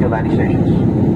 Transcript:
your Landing Stations.